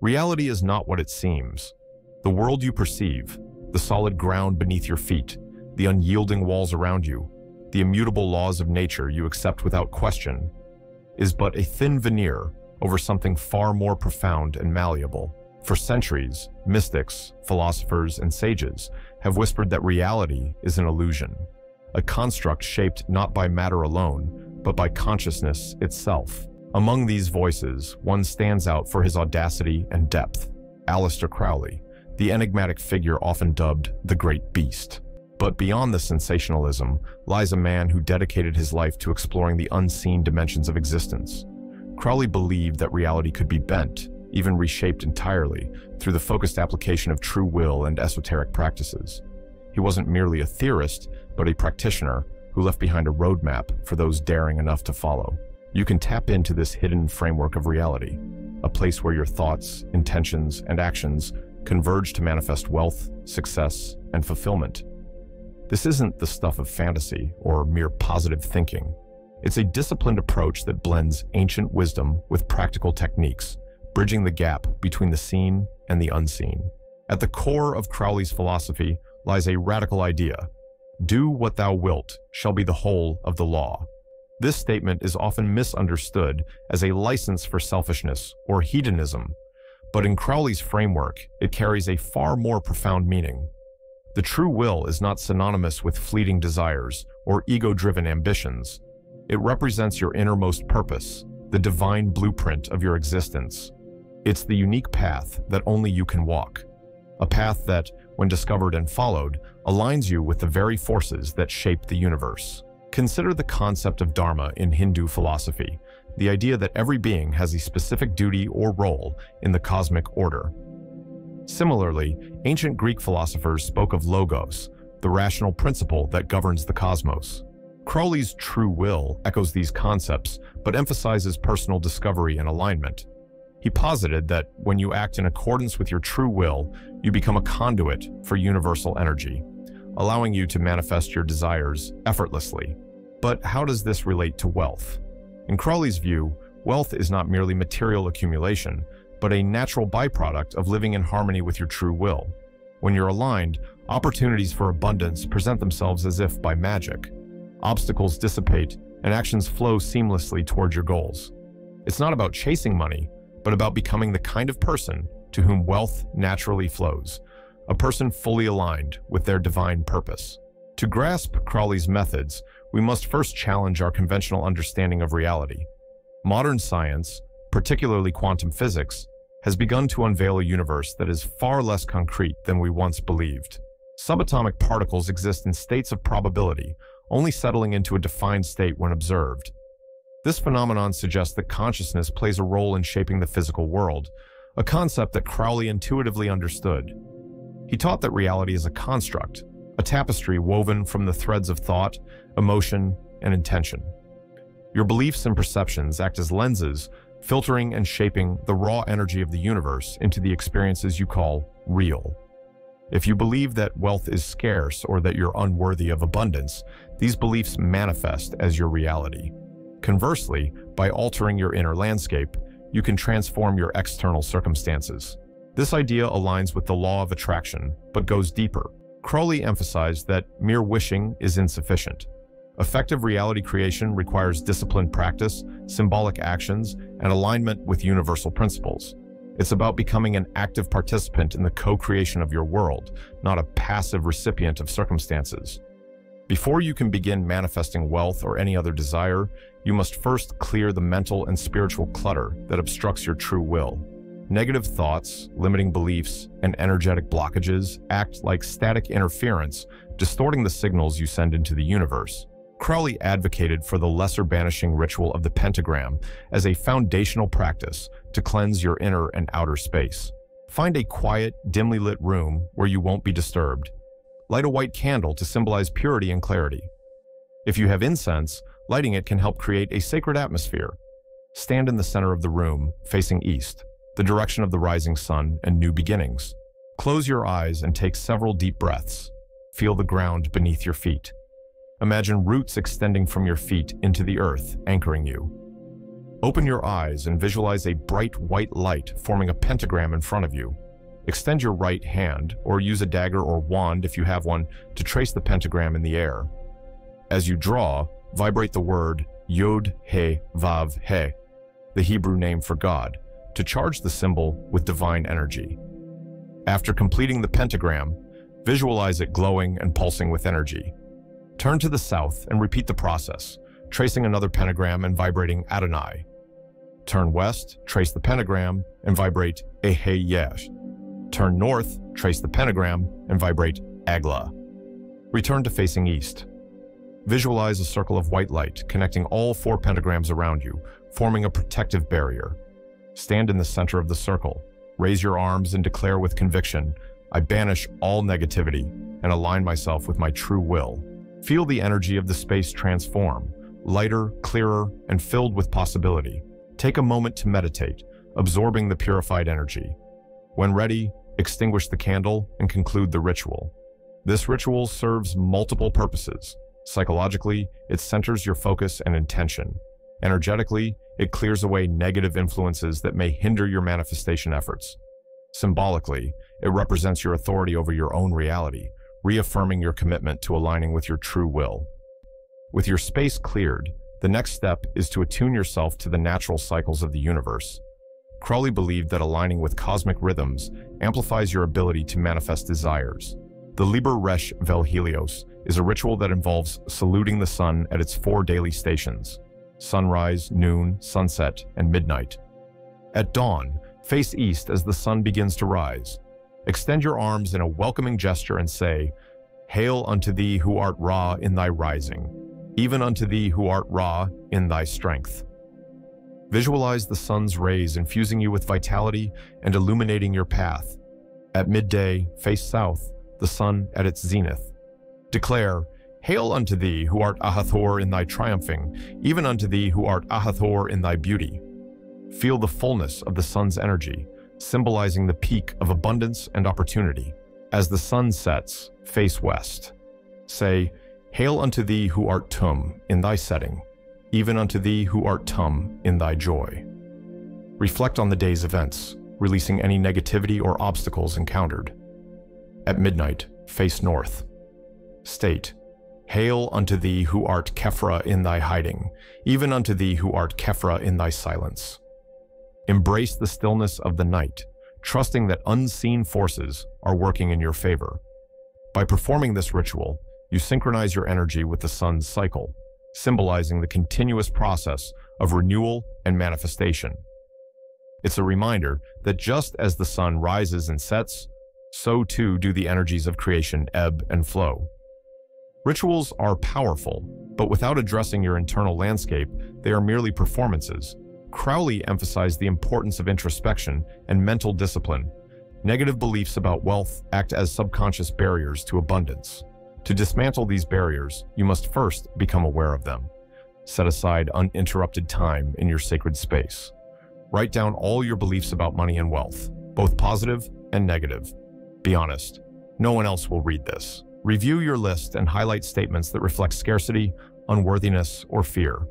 Reality is not what it seems. The world you perceive, the solid ground beneath your feet, the unyielding walls around you, the immutable laws of nature you accept without question, is but a thin veneer over something far more profound and malleable. For centuries, mystics, philosophers, and sages have whispered that reality is an illusion, a construct shaped not by matter alone, but by consciousness itself. Among these voices, one stands out for his audacity and depth, Aleister Crowley, the enigmatic figure often dubbed the Great Beast. But beyond the sensationalism lies a man who dedicated his life to exploring the unseen dimensions of existence. Crowley believed that reality could be bent, even reshaped entirely, through the focused application of true will and esoteric practices. He wasn't merely a theorist, but a practitioner who left behind a roadmap for those daring enough to follow. You can tap into this hidden framework of reality, a place where your thoughts, intentions, and actions converge to manifest wealth, success, and fulfillment. This isn't the stuff of fantasy or mere positive thinking. It's a disciplined approach that blends ancient wisdom with practical techniques, bridging the gap between the seen and the unseen. At the core of Crowley's philosophy lies a radical idea. Do what thou wilt shall be the whole of the law. This statement is often misunderstood as a license for selfishness or hedonism, but in Crowley's framework, it carries a far more profound meaning. The true will is not synonymous with fleeting desires or ego-driven ambitions. It represents your innermost purpose, the divine blueprint of your existence. It's the unique path that only you can walk. A path that, when discovered and followed, aligns you with the very forces that shape the universe. Consider the concept of Dharma in Hindu philosophy, the idea that every being has a specific duty or role in the cosmic order. Similarly, ancient Greek philosophers spoke of logos, the rational principle that governs the cosmos. Crowley's true will echoes these concepts, but emphasizes personal discovery and alignment. He posited that when you act in accordance with your true will, you become a conduit for universal energy, allowing you to manifest your desires effortlessly. But how does this relate to wealth? In Crowley's view, wealth is not merely material accumulation, but a natural byproduct of living in harmony with your true will. When you're aligned, opportunities for abundance present themselves as if by magic. Obstacles dissipate, and actions flow seamlessly towards your goals. It's not about chasing money, but about becoming the kind of person to whom wealth naturally flows, a person fully aligned with their divine purpose. To grasp Crowley's methods, we must first challenge our conventional understanding of reality. Modern science, particularly quantum physics, has begun to unveil a universe that is far less concrete than we once believed. Subatomic particles exist in states of probability, only settling into a defined state when observed. This phenomenon suggests that consciousness plays a role in shaping the physical world, a concept that Crowley intuitively understood. He taught that reality is a construct, a tapestry woven from the threads of thought, emotion, and intention. Your beliefs and perceptions act as lenses filtering and shaping the raw energy of the universe into the experiences you call real. If you believe that wealth is scarce or that you're unworthy of abundance, these beliefs manifest as your reality. Conversely, by altering your inner landscape, you can transform your external circumstances. This idea aligns with the law of attraction, but goes deeper. Crowley emphasized that mere wishing is insufficient. Effective reality creation requires disciplined practice, symbolic actions, and alignment with universal principles. It's about becoming an active participant in the co-creation of your world, not a passive recipient of circumstances. Before you can begin manifesting wealth or any other desire, you must first clear the mental and spiritual clutter that obstructs your true will. Negative thoughts, limiting beliefs, and energetic blockages act like static interference, distorting the signals you send into the universe. Crowley advocated for the lesser banishing ritual of the pentagram as a foundational practice to cleanse your inner and outer space. Find a quiet, dimly lit room where you won't be disturbed. Light a white candle to symbolize purity and clarity. If you have incense, lighting it can help create a sacred atmosphere. Stand in the center of the room, facing east, the direction of the rising sun and new beginnings. Close your eyes and take several deep breaths. Feel the ground beneath your feet. Imagine roots extending from your feet into the earth, anchoring you. Open your eyes and visualize a bright white light forming a pentagram in front of you. Extend your right hand, or use a dagger or wand if you have one, to trace the pentagram in the air. As you draw, vibrate the word Yod He Vav He, the Hebrew name for God, to charge the symbol with divine energy. After completing the pentagram, visualize it glowing and pulsing with energy. Turn to the south and repeat the process, tracing another pentagram and vibrating Adonai. Turn west, trace the pentagram, and vibrate Eheieh. Turn north, trace the pentagram, and vibrate Agla. Return to facing east. Visualize a circle of white light connecting all four pentagrams around you, forming a protective barrier. Stand in the center of the circle. Raise your arms and declare with conviction, I banish all negativity and align myself with my true will. Feel the energy of the space transform, lighter, clearer, and filled with possibility. Take a moment to meditate, absorbing the purified energy. When ready, extinguish the candle and conclude the ritual. This ritual serves multiple purposes. Psychologically, it centers your focus and intention. Energetically, it clears away negative influences that may hinder your manifestation efforts. Symbolically, it represents your authority over your own reality, reaffirming your commitment to aligning with your true will. With your space cleared, the next step is to attune yourself to the natural cycles of the universe. Crowley believed that aligning with cosmic rhythms amplifies your ability to manifest desires. The Liber Resh Vel Helios is a ritual that involves saluting the sun at its four daily stations, sunrise, noon, sunset, and midnight. At dawn, face east as the sun begins to rise. Extend your arms in a welcoming gesture and say, Hail unto thee who art Ra in thy rising even unto thee who art Ra in thy strength. Visualize the sun's rays infusing you with vitality and illuminating your path. At midday, face south, the sun at its zenith. Declare, Hail unto thee who art Ahathoor in thy triumphing, even unto thee who art Ahathoor in thy beauty. Feel the fullness of the sun's energy, symbolizing the peak of abundance and opportunity. As the sun sets, face west. Say, Hail unto thee who art Tum in thy setting, even unto thee who art Tum in thy joy. Reflect on the day's events, releasing any negativity or obstacles encountered. At midnight, face north. State, Hail unto thee who art Khephra in thy hiding, even unto thee who art Khephra in thy silence. Embrace the stillness of the night, trusting that unseen forces are working in your favor. By performing this ritual, you synchronize your energy with the sun's cycle, symbolizing the continuous process of renewal and manifestation. It's a reminder that just as the sun rises and sets, so too do the energies of creation ebb and flow. Rituals are powerful, but without addressing your internal landscape, they are merely performances. Crowley emphasized the importance of introspection and mental discipline. Negative beliefs about wealth act as subconscious barriers to abundance. To dismantle these barriers, you must first become aware of them. Set aside uninterrupted time in your sacred space. Write down all your beliefs about money and wealth, both positive and negative. Be honest. No one else will read this. Review your list and highlight statements that reflect scarcity, unworthiness, or fear.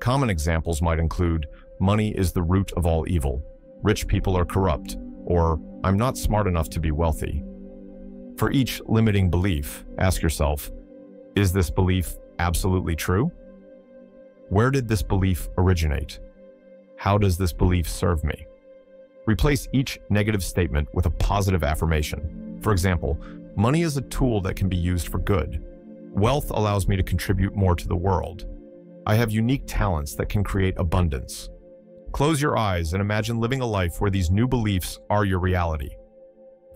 Common examples might include, money is the root of all evil, rich people are corrupt, or I'm not smart enough to be wealthy. For each limiting belief, ask yourself, is this belief absolutely true? Where did this belief originate? How does this belief serve me? Replace each negative statement with a positive affirmation. For example, money is a tool that can be used for good. Wealth allows me to contribute more to the world. I have unique talents that can create abundance. Close your eyes and imagine living a life where these new beliefs are your reality.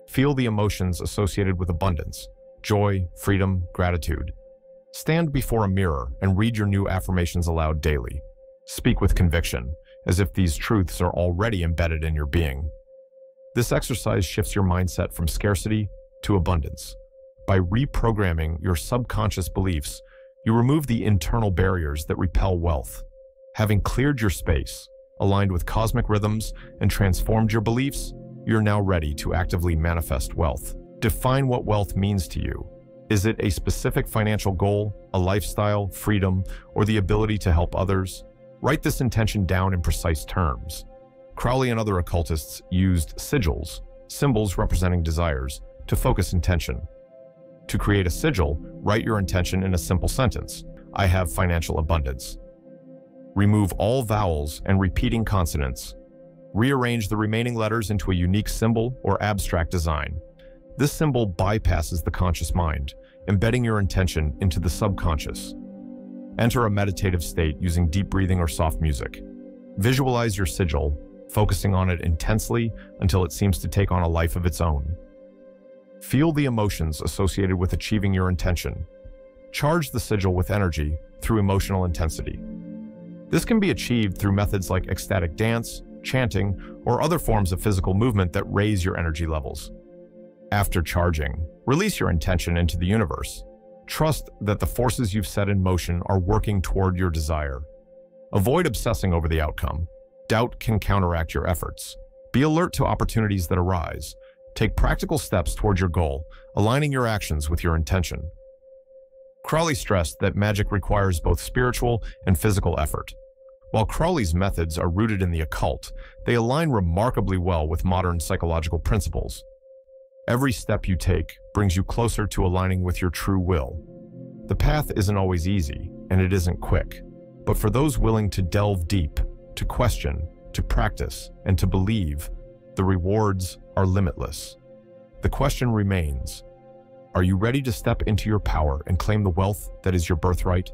Feel the emotions associated with abundance, joy, freedom, gratitude. Stand before a mirror and read your new affirmations aloud daily. Speak with conviction, as if these truths are already embedded in your being. This exercise shifts your mindset from scarcity to abundance. By reprogramming your subconscious beliefs, you remove the internal barriers that repel wealth. Having cleared your space, aligned with cosmic rhythms, and transformed your beliefs, you're now ready to actively manifest wealth. Define what wealth means to you. Is it a specific financial goal, a lifestyle, freedom, or the ability to help others? Write this intention down in precise terms. Crowley and other occultists used sigils, symbols representing desires, to focus intention. To create a sigil, write your intention in a simple sentence. I have financial abundance. Remove all vowels and repeating consonants. Rearrange the remaining letters into a unique symbol or abstract design. This symbol bypasses the conscious mind, embedding your intention into the subconscious. Enter a meditative state using deep breathing or soft music. Visualize your sigil, focusing on it intensely until it seems to take on a life of its own. Feel the emotions associated with achieving your intention. Charge the sigil with energy through emotional intensity. This can be achieved through methods like ecstatic dance, chanting, or other forms of physical movement that raise your energy levels. After charging, release your intention into the universe. Trust that the forces you've set in motion are working toward your desire. Avoid obsessing over the outcome. Doubt can counteract your efforts. Be alert to opportunities that arise. Take practical steps toward your goal, aligning your actions with your intention. Crowley stressed that magic requires both spiritual and physical effort. While Crowley's methods are rooted in the occult, they align remarkably well with modern psychological principles. Every step you take brings you closer to aligning with your true will. The path isn't always easy, and it isn't quick. But for those willing to delve deep, to question, to practice, and to believe, the rewards are limitless. The question remains, are you ready to step into your power and claim the wealth that is your birthright?